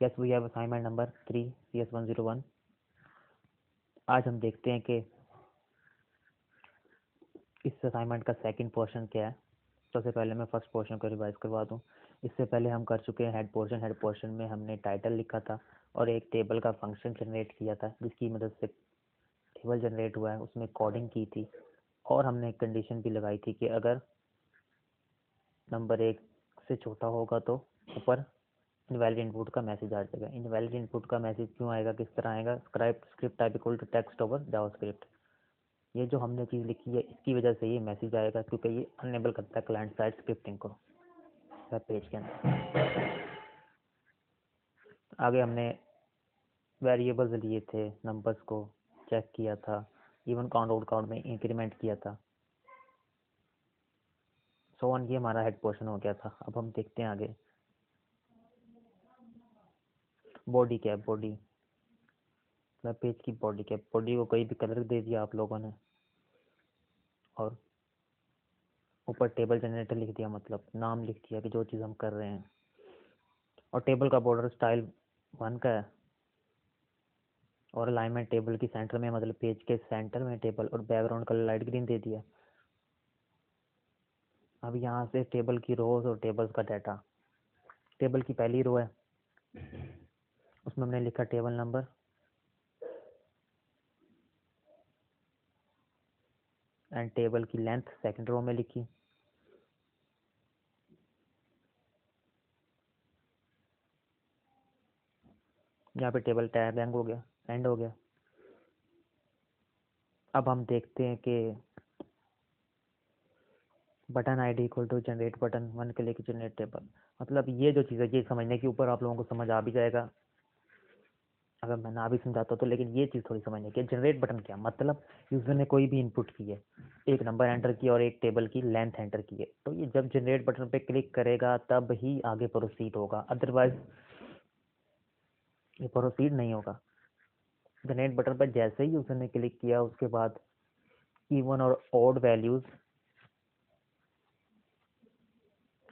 Yes we have assignment number three C S one zero one आज हम देखते हैं कि इस असाइनमेंट का सेकंड पोर्शन क्या है। सबसे तो पहले मैं फ़र्स्ट पोर्शन को रिवाइज करवा दूँ। इससे पहले हम कर चुके हैं हेड पोर्शन हेड पोर्शन में हमने टाइटल लिखा था और एक टेबल का फ़ंक्शन जनरेट किया था, जिसकी मदद से टेबल जनरेट हुआ है। उसमें कोडिंग की थी और हमने कंडीशन भी लगाई थी कि अगर नंबर एक से छोटा होगा तो ऊपर इनवैलिड इनपुट का मैसेज आ जाएगा। इनवैलिड इनपुट का मैसेज क्यों आएगा? किस तरह आएगा? Scribe script type equal to text over JavaScript ये जो हमने चीज़ लिखी है इसकी वजह से ये मैसेज आएगा क्योंकि ये अनेबल करता है क्लाइंट साइड स्क्रिप्टिंग को। वेब पेज के अंदर। आगे हमने वेरिएबल्स लिए थे नंबर्स को चेक किया था इवन काउंट आउट काउंट में इंक्रीमेंट किया था। सो so, वन ये हमारा हेड पोर्शन हो गया था। अब हम देखते हैं आगे। Body cap body web page की बॉडी क्या बॉडी को कोई भी कलर दे दिया आप लोगों ने। और ऊपर टेबल जनरेटर लिख दिया मतलब नाम लिख दिया कि जो चीज़ हम कर रहे हैं। और टेबल का बॉर्डर स्टाइल वन का है। और अलाइनमेंट टेबल की सेंटर में मतलब पेज के सेंटर में टेबल और बैकग्राउंड कलर लाइट ग्रीन दे दिया। अब यहाँ से टेबल की रोज और टेबल्स का डाटा टेबल की पहली रो है। उसमें हमने लिखा टेबल नंबर एंड टेबल की लेंथ सेकंड रो में लिखी। यहाँ पे टेबल टैब एंग हो गया एंड हो गया। अब हम देखते हैं कि button ID equal to generate button one के लिए जनरेट टेबल मतलब ये जो चीज़ है, ये समझने के ऊपर आप लोगों को समझ आ भी जाएगा। अगर मैं ना भी समझाता तो लेकिन ये चीज़ थोड़ी समझने की जनरेट बटन क्या? मतलब यूज़र ने कोई भी इनपुट की है। एक नंबर एंटर किया और एक टेबल की लेंथ एंटर की है। तो ये जब जनरेट बटन पे क्लिक करेगा, तब ही आगे प्रोसीड होगा। अदरवाइज़ ये प्रोसीड नहीं होगा। जनरेट बटन पर जैसे ही यूज़र ने क्लिक किया, उसके बाद इवन और ऑड वैल्यूज़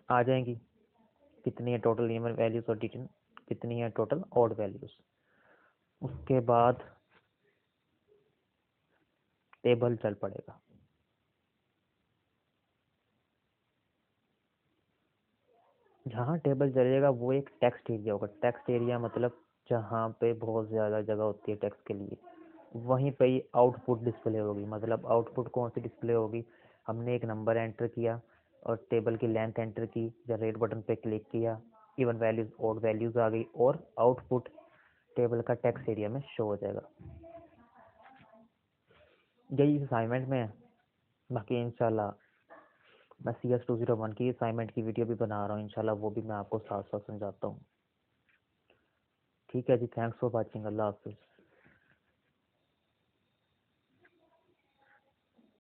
आ जाएँगी। कितनी है टोटल इवन वैल्यूज़ और कितनी है टोटल ऑड वैल्यूज़ उसके बाद टेबल चल पड़ेगा। जहाँ टेबल चलेगा वो एक टेक्स्ट एरिया होगा। टेक्स्ट एरिया मतलब जहाँ पे बहुत ज़्यादा जगह होती है टेक्स्ट के लिए। वहीं पे ही आउटपुट डिस्प्ले होगी। मतलब आउटपुट कौन सी डिस्प्ले होगी? हमने एक नंबर एंटर किया और टेबल की लेंथ एंटर की जनरेट बटन पे क्लिक किया, इवन वैल्यूज़, और वैल्यूज़ आ गई, और आउटपुट टेबल का टेक्स्ट एरिया में शो हो जाएगा। यही असाइनमेंट में है। बाकी इंशाल्लाह मैं C S two zero one की असाइनमेंट की वीडियो भी बना रहा हूँ, इंशाल्लाह वो भी मैं आपको साथ साथ समझाता हूँ। ठीक है जी थैंक्स फॉर वॉचिंग अल्लाह हाफिज़।